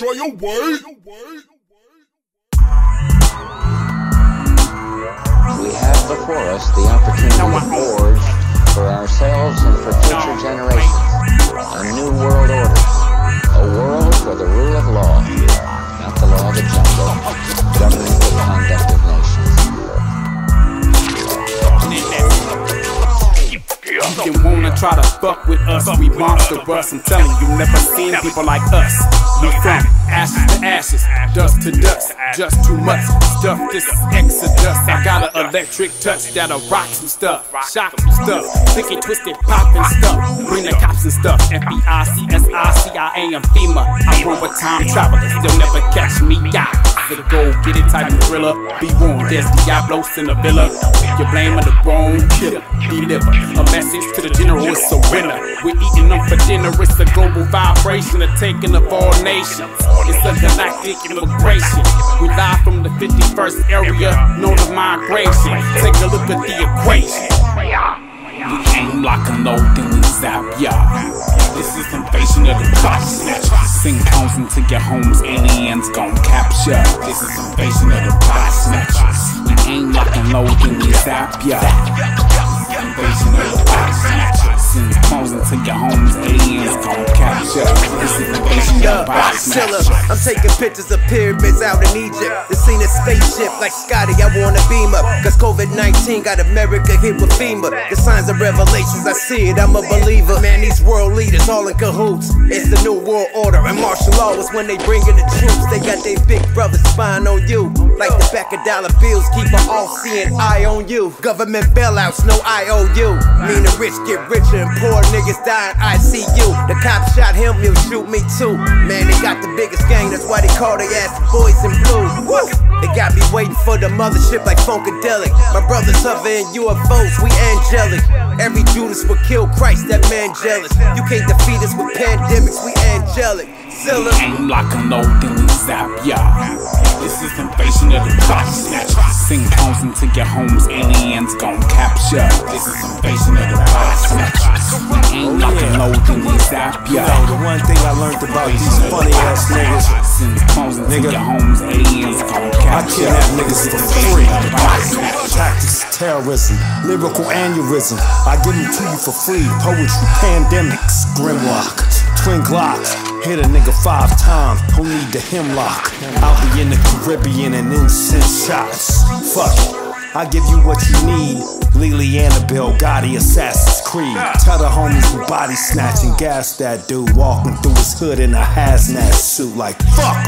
destroy your way. We have before us the opportunity to forge for ourselves and for future generations a new world order. A world You wanna try to fuck with us, we monster us. I'm telling you, never seen people like us. We from ashes to ashes, dust to dust, just too much stuff. This is exodus. I got an electric touch that'll rock some stuff, shock some stuff, sticky, twisted, poppin' stuff. Bring the cops and stuff. FBI, CSI, CIA, and FEMA. I roll with time travelers, they'll never catch me. Yeah, the go get it type of thriller. Be warned, there's Diablos in the villa. You're blaming the wrong killer. Deliver a message to the general, it's surrender. We're eating them for dinner, it's a global vibration, a taking of all nations. It's a galactic immigration. We live from the 51st area, known as migration. Take a look at the equation. We aim, lock and load, then we zap ya. This is invasion of the body snatchers. Sing tones into your homes, aliens gon' capture. This is invasion of the body snatchers. We aim, lock and load, then we zap ya. Is invasion of the snatchers. Send tones into your homes, aliens gon' is invasion I'm taking pictures of pyramids out in Egypt. The scene a spaceship like Scotty, I wanna beam up. Cause COVID 19 got America hit with FEMA. The signs of revelations, I see it, I'm a believer. Man, these world leaders all in cahoots. It's the new world order, and martial law is when they bring in the troops. They got their big brother spying on you. Like the back of dollar bills, keep an all seeing eye on you. Government bailouts, no IOU. Mean the rich get richer and poor niggas die in ICU. The cop shot him, he'll shoot me too. Man, they got the biggest gang, that's why they call their ass boys in blue. Woo! They got me waiting for the mothership like Funkadelic. My brothers hovering in UFOs, we angelic. Every Judas would kill Christ, that man jealous. You can't defeat us with pandemics, we angelic. Zilla. Aim, lock and load, then we zap ya. This is invasion of the body snatchers. Sing tones into your homes, aliens gon' capture. This is invasion of the body snatchers. Aim, lock and load, then we zap ya. One thing I learned about these funny ass niggas, Send tones into Nigga. your homes, aliens gon' I kidnap niggas for free. invasion of the body snatchers. Tactics, terrorism, lyrical aneurysm. I give them to you for free. Poetry, pandemics, grimlock, twin glocks. Hit a nigga five times, who need the hemlock? I'll be in the Caribbean and incense shots. Fuck it. I give you what you need. Lily Annabelle, Gotti, Assassin's Creed. Tell the homies we body snatching, gas that dude walking through his hood in a hazmat suit like fuck.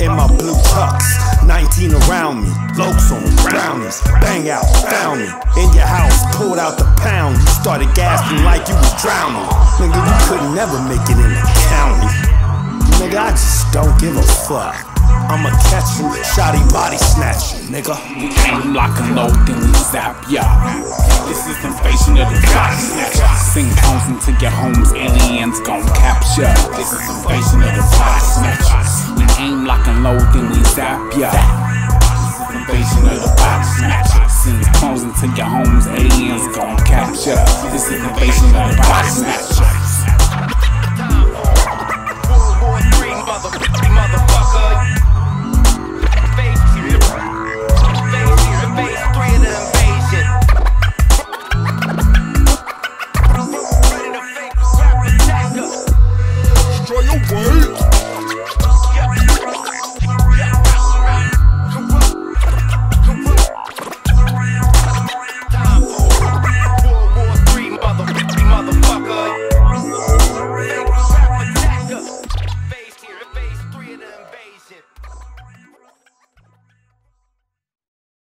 In my blue tux, 19 around me, lokes on brownies, bang out, found me. In your house, pulled out the pound, you started gasping like you was drowning. Nigga, you could never make it in the county. Nigga, I just don't give a fuck. I'ma catch him, shotty body snatching, nigga. We aim, lock and load, then we zap ya. This is the invasion of the body snatchers. Sing tones into your homes, aliens gon' capture. This is invasion of the body snatchers. We aim, lock and load, then we zap ya. This is invasion of the body snatchers. Send tones into your homes, aliens gon' capture. This is invasion of the body snatchers.